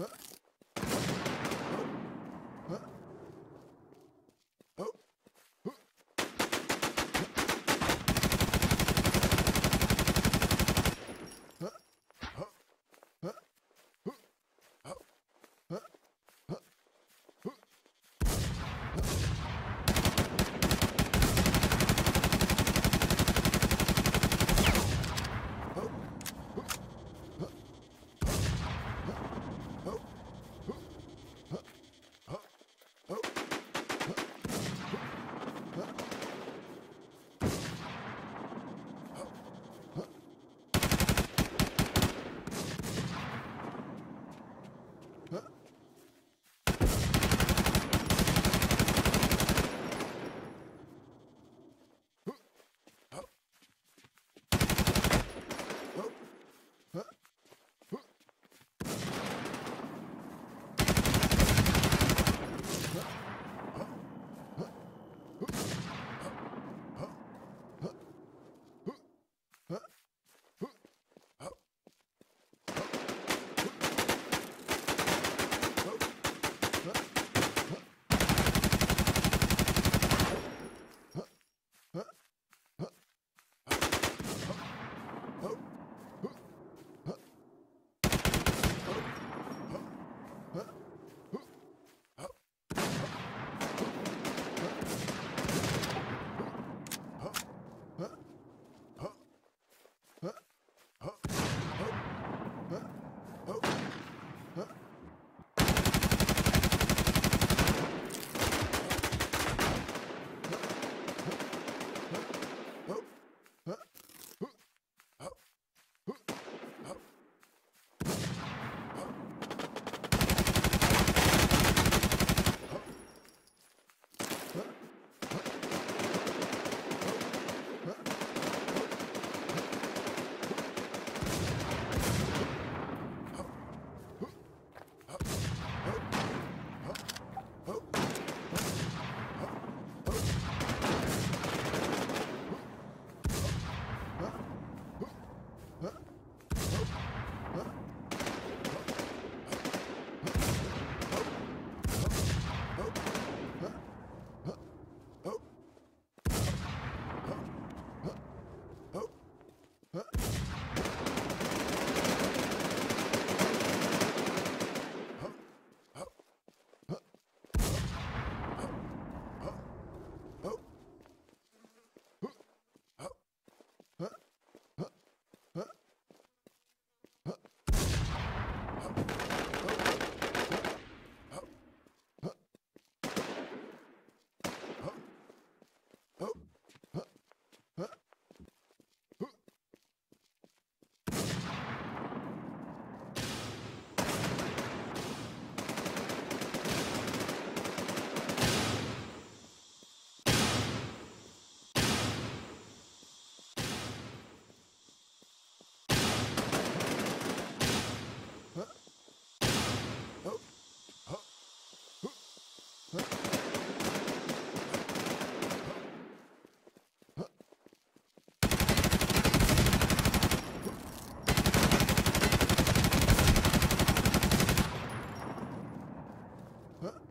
Huh? Huh?